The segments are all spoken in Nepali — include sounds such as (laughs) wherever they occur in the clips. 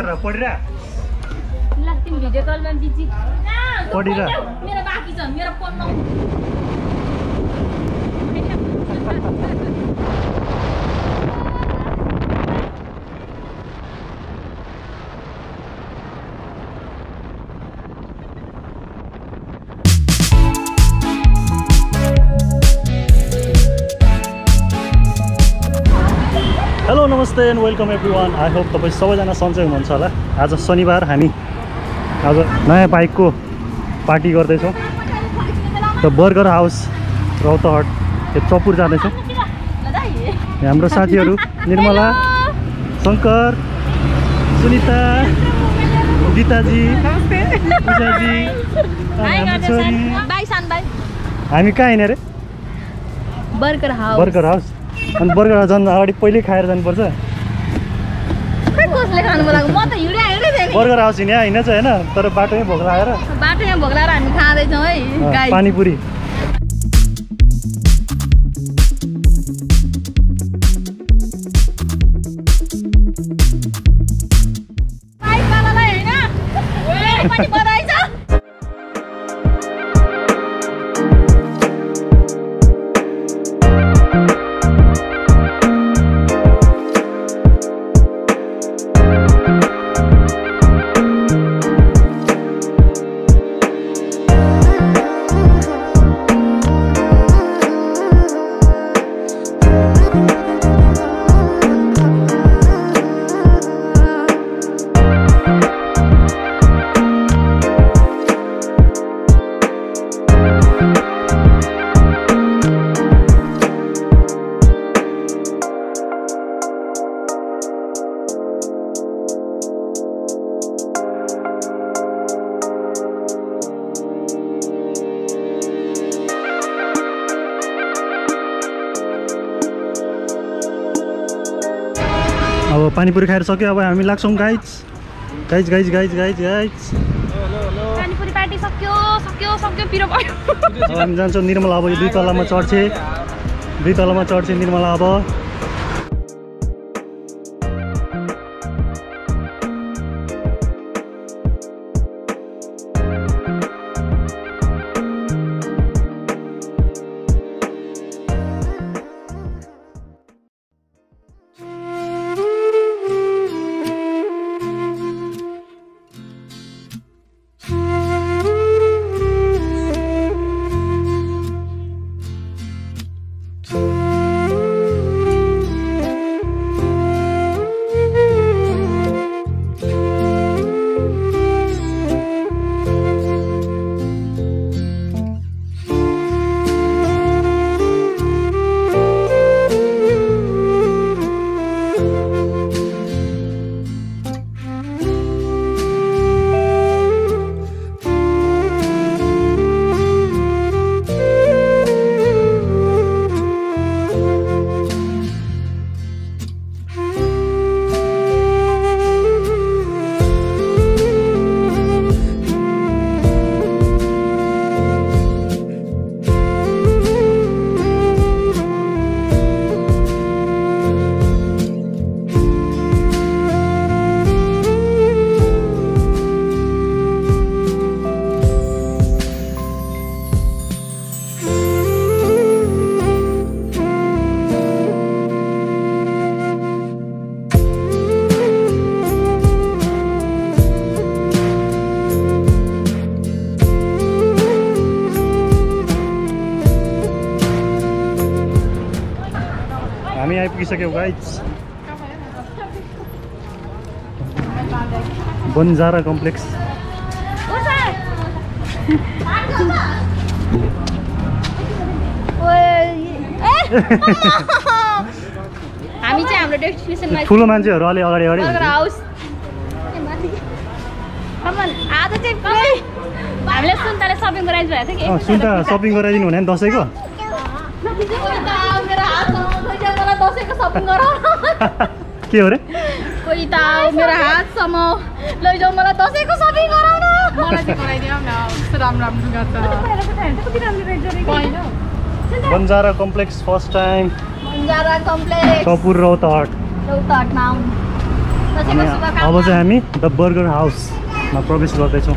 गरेर पढिरह भिडियो कलमा बिजी पढिरह मेरो बाँकी छ मेरो पढ्नु हेलो नमस्ते and welcome every one I hope तपाईँ सबैजना सन्चै हुनुहुन्छ होला। आज शनिबार हामी आज नयाँ बाइकको पार्टी गर्दैछौँ। र बर्गर हाउस रौतहट यो चपुर जाँदैछौँ। हाम्रो साथीहरू निर्मला शङ्कर सुनिता गीताजी पूजाजी छोरी। हामी कहाँ हिँड्यो अरे बर्गर हाउस। Burger house. अनि बर्गर जानु अगाडि पहिल्यै खाएर जानुपर्छ। बर्गर हाउस हिँड्या होइन चाहिँ होइन तर बाटोमै भोक लागेर। बाटोमा भोग लगाएर हामी खाँदैछौँ है पानीपुरी। अब पानीपुरी खाएर सक्यो अब हामी लाग्छौँ guys guys guys guys guys guys panipuri party सक्यो सक्यो सक्यो पिरो भयो। अब हामी जान्छौँ निर्मला अब यो दुई तलामा चढ्छे। दुई तलामा चढ्छे निर्मला अब। गाइज बन्जारा कम्प्लेक्स हामी चाहिँ हाम्रो डेस्टिनेसनमा ठुलो मान्छेहरू अलि अगाडि अगाडि। हाउस आज चाहिँ हामीले सुन्ताले सपिङ गराइदिनु भएको थियो कि? सुन्ता सपिङ गराइदिनु भने दसैँको। दसैँको सपिङ गराउ के हो अरे कोही त मेरो हात समाउ लैजाऊ मलाई दसैँको सपिङ गराउन मलाई चाहिँ गराइदियो न कस्तो राम्रो राम्रो लुगा छ कति राम्रो रहेछ रे Banjara complex first time Banjara complex एउटा नाम अनि अब चाहिँ हामी द बर्गर हाउसमा प्रवेश गर्दैछौँ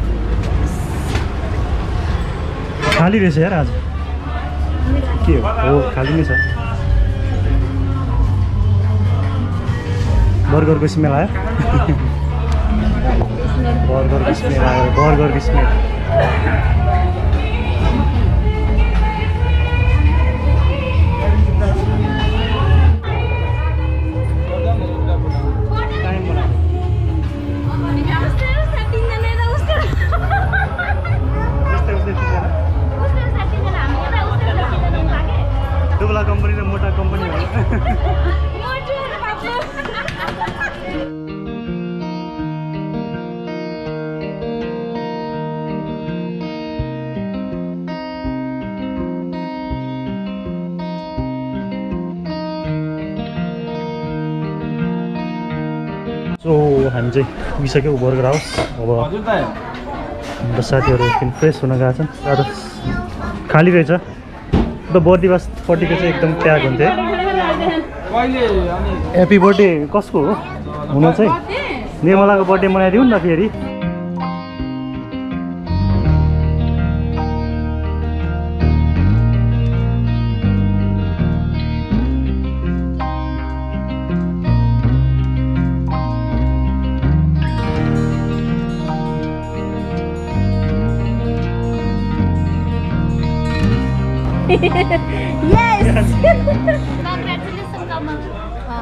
खाली रहेछ यार आज के हो खाली नै छ बर्गरको स्मेल आयो? (laughs) बर्गरको स्मेल आयो बर्गरको स्मेल। हामी चाहिँ पुगिसक्यौँ बर्गर हाउस। अब हाम्रो साथीहरू एकछिन फ्रेस हुन गएको छन्। आज खाली रहेछ। त बर्थडे वासपट्टिको चाहिँ एकदम प्याक हुन्थ्यो। ह्याप्पी बर्थडे कसको हो? हुन चाहिँ। निर्मलाको बर्थडे मनाइदिउँ न फेरि।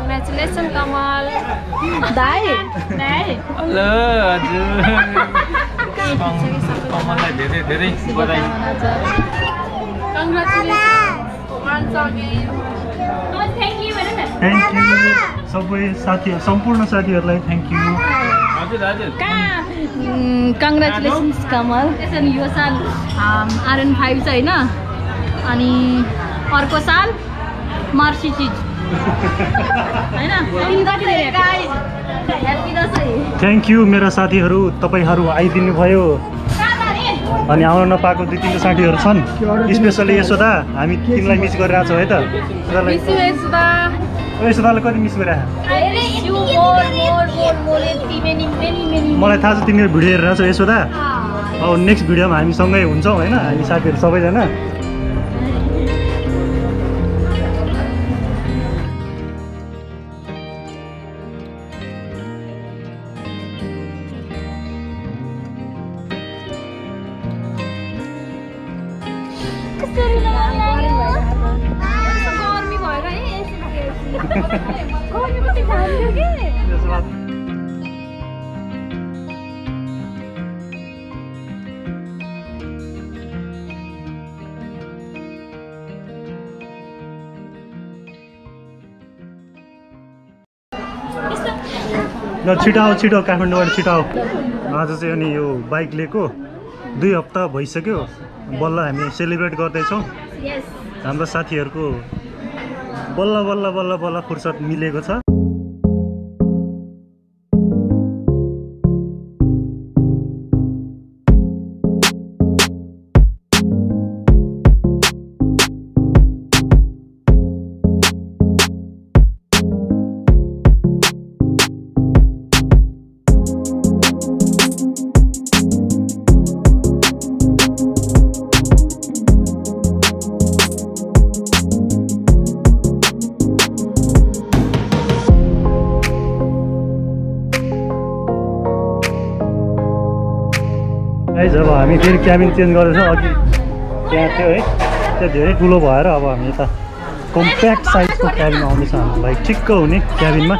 Congratulations Kamal. Dai. Dai. Hello हजुर कमललाई धेरै धेरै बधाई. थ्याङ्क यू सबै साथीहरू सम्पूर्ण साथीहरूलाई थ्याङ्क यू हजुर हजुर कङ्ग्रेचुलेसन्स कमल यो साल आरएन फाइभ छ होइन अनि अर्को साल मर्सी चिज। होइन? थ्याङ्क यू मेरा साथीहरू तपाईँहरू आइदिनु भयो अनि आउन नपाएको दुई तिनवटा साथीहरू छन्। स्पेसली यशोदा हामी तिमीलाई मिस गरिरहेको छौँ है त? यशोदालाई कति मिस गरिरहेको. मलाई थाहा छ तिमीहरू भिडियो हेरेर छौ यशोदा। अब नेक्स्ट भिडियोमा हामी सँगै हुन्छौँ होइन? हामी साथीहरू सबैजना। गर्मी ल छिटो आऊ छिटो काठमाडौँबाट छिटो आऊ आज चाहिँ अनि यो बाइक लिएको। दुई हप्ता भइसक्यो। बल्ल हामी सेलिब्रेट गर्दैछौँ। हाम्रो साथीहरूको बल्ल बल्ल बल्ल बल्ल फुर्सद मिलेको छ। जब हामी फेरि क्याबिन चेन्ज गर्दैछौँ अघि त्यहाँ थियो है त्यो धेरै ठुलो भएर अब हामी यता कम्प्याक्ट साइजको क्याबिन आउँदैछ हाम्रो बाइक ठिक्क हुने क्याबिनमा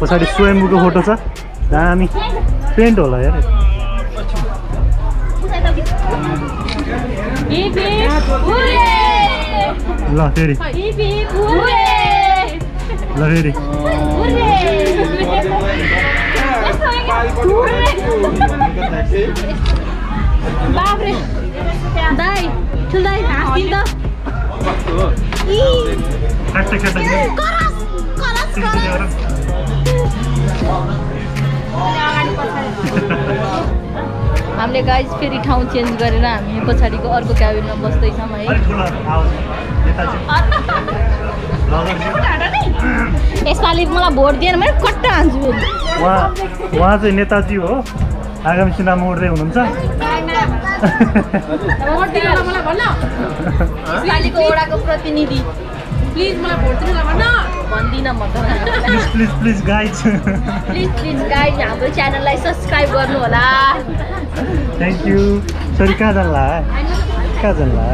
पछाडि स्वयम्बुको फोटो छ दामी पेन्ट होला यार ल फेरि ल फेरि दाई त। हामीले गाइज फेरि ठाउँ चेन्ज गरेर हामी पछाडिको अर्को क्याबिनमा बस्दैछौँ है। (laughs) यसपालि मलाई भोट दिएन भने कट्टा हान्छु। उहाँ उहाँ चाहिँ नेताजी हो। आगामी चुनावमा उठ्दै हुनुहुन्छ प्रतिनिधि। प्लिज मलाई भोट दिनु होला भन्न। भन्दिनँ म त। Please please please guys please please guys हाम्रो च्यानललाई सब्सक्राइब गर्नु होला। थ्याङ्क यू छोरी कहाँ जान्ला कहाँ जान्ला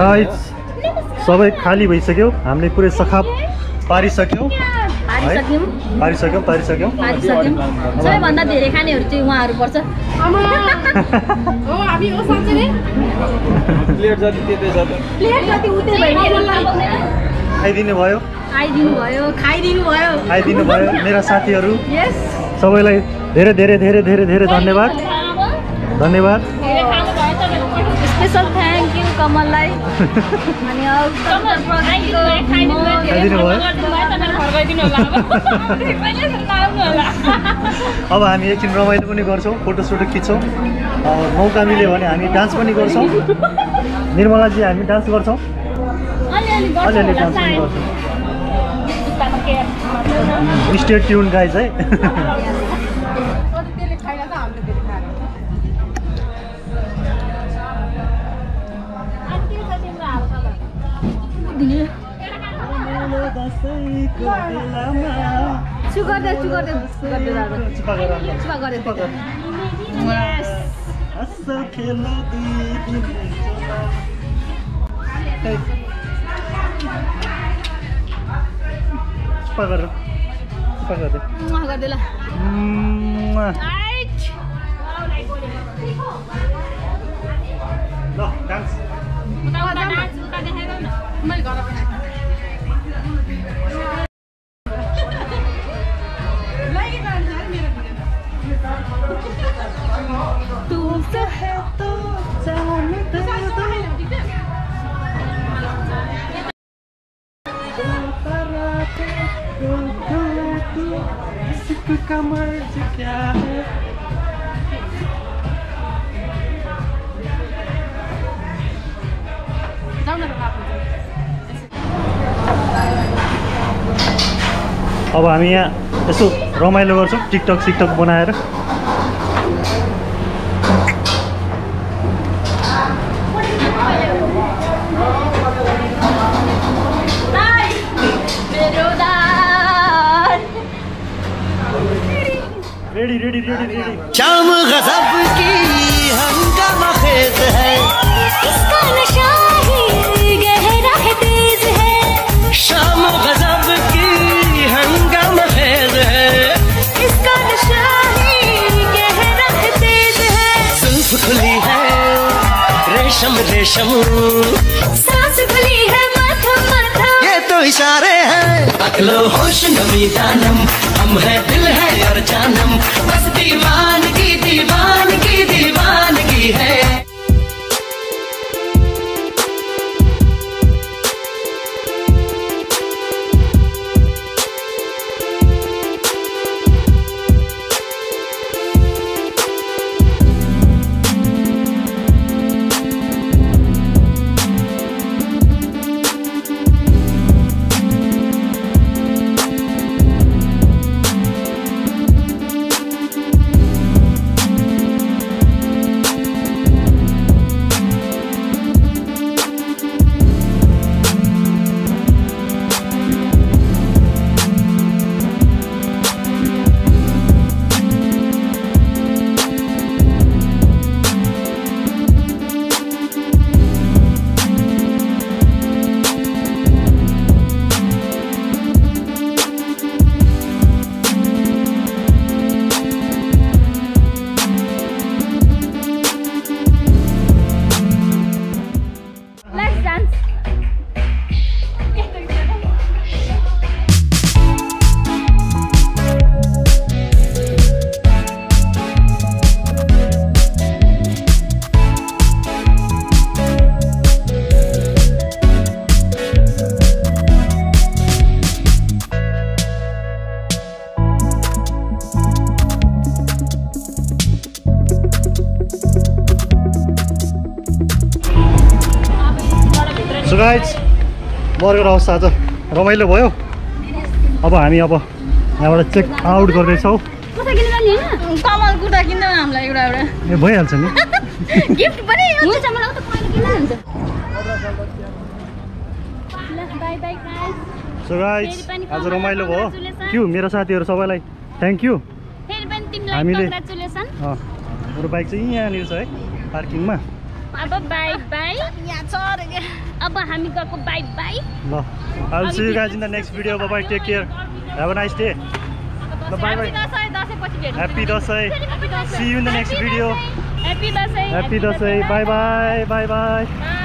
गाइज सबै खाली भइसक्यो। हामीले पुरै सखाप पारिसक्यौँ। पारिसक्यौँ। पारिसक्यौँ। सबैभन्दा धेरै खानेहरू चाहिँ उहाँहरू पर्छ। आइदिनु भयो आइदिनु भयो खाइदिनु भयो आइदिनु भयो मेरा साथीहरू। यस सबैलाई धेरै धेरै धेरै धेरै धेरै धन्यवाद। धन्यवाद। स्पेसल थ्याङ्क यू कमललाई अनि अब खाइदिनु भयो अब हामी एकछिन रमाइलो पनि गर्छौँ फोटोसोटो खिच्छौँ। मौका मिल्यो भने हामी डान्स पनि गर्छौँ। निर्मलाजी हामी डान्स गर्छौँ। अलिअलि डान्स पनि गर्छौँ। स्टे ट्युन गाइज है। (laughs) दिन। चला। खै। चुपा गर चुपा गर दे। गर्दै ल। डान्स। Oh my god, अब हामी यहाँ यसो रमाइलो गर्छौँ टिकटक सिकटक बनाएर। रेडी रेडी रेडी रेडी शाम गजब की हंगामा खेज है। इसका नशा ही गहरा है तेज है। शाम गजब रेशम रेशम। सांस खुली है माथा माथा ये तो इशारे हैं। अकलो होश नमी जानम हम है दिल है और जानम। बस दीवान की दीवान की दीवान की है। सो गाइज बर्गर हाउस आज। रमाइलो भयो। अब हामी अब यहाँबाट चेक आउट गर्दैछौँ। ए भइहाल्छ नि। (laughs) गिफ्ट पनि हुन्छ मलाई त कहिले किन्नु हुन्छ। ल bye bye guys so guys आज रमाइलो भयो। क्यु मेरो साथीहरू सबैलाई। थ्याङ्क यू फेरि पनि तिमीलाई हामीले- मेरो बाइक चाहिँ यहाँनिर छ है पार्किङमा अब बाई बाई। अब हामी गएको बाई बाई। ल I will see you guys in the next video bye take care have a nice day ल bye bye happy Dashain see you in the next video happy Dashain. Happy Dashain. Bye bye bye bye bye